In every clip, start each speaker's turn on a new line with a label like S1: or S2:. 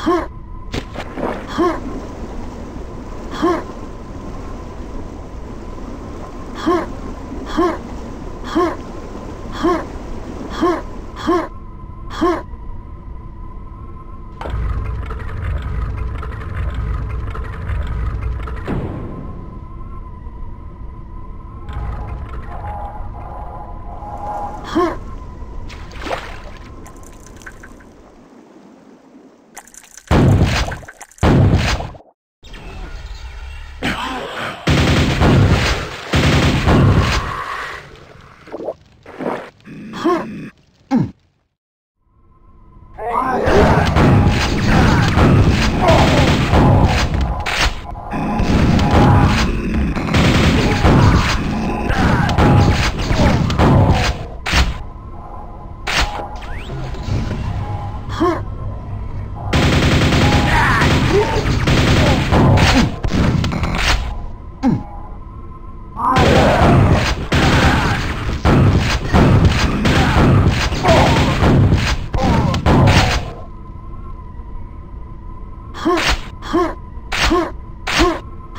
S1: 哈哈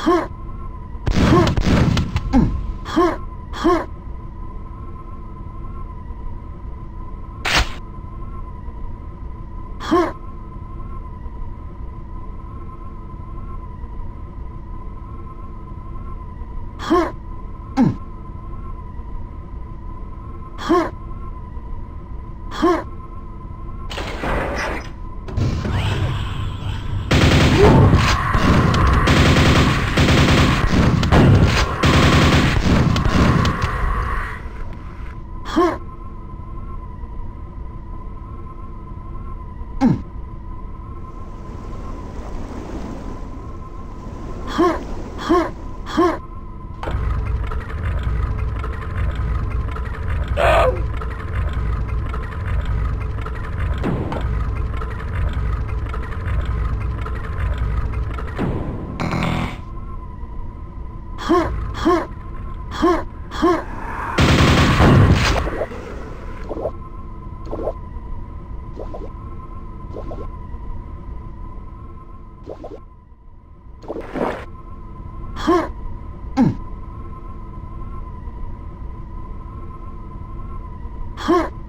S1: 哼哼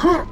S1: Huh.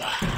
S1: Ah.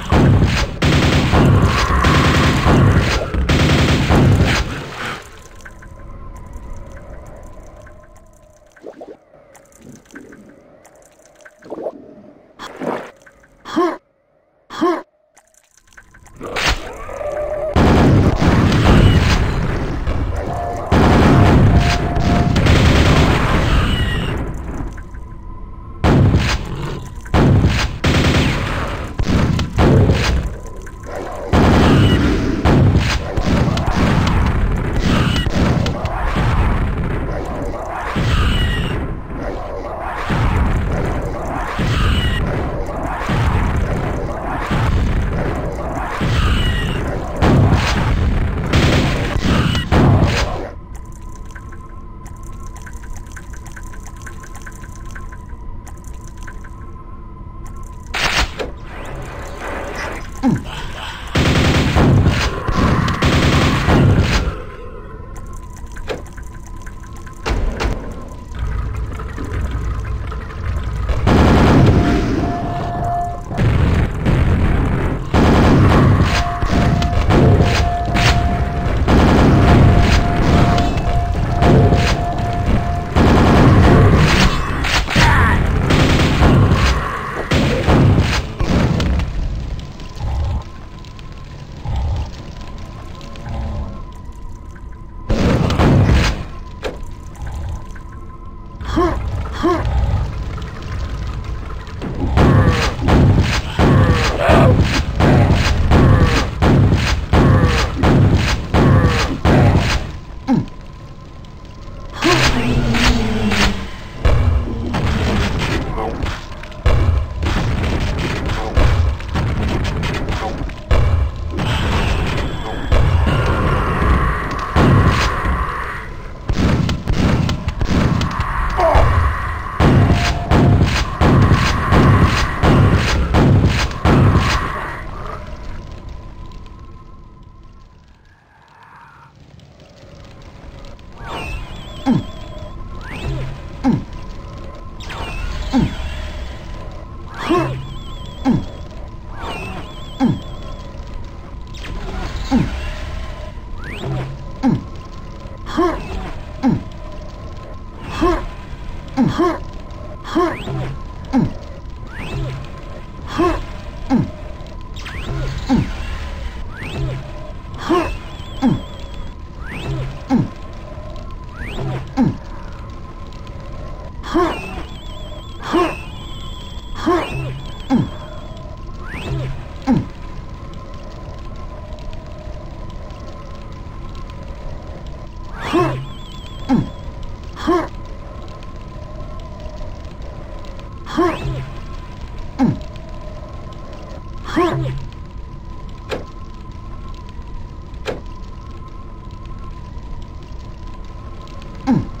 S1: Mm-hmm. mm-hmm. Mm.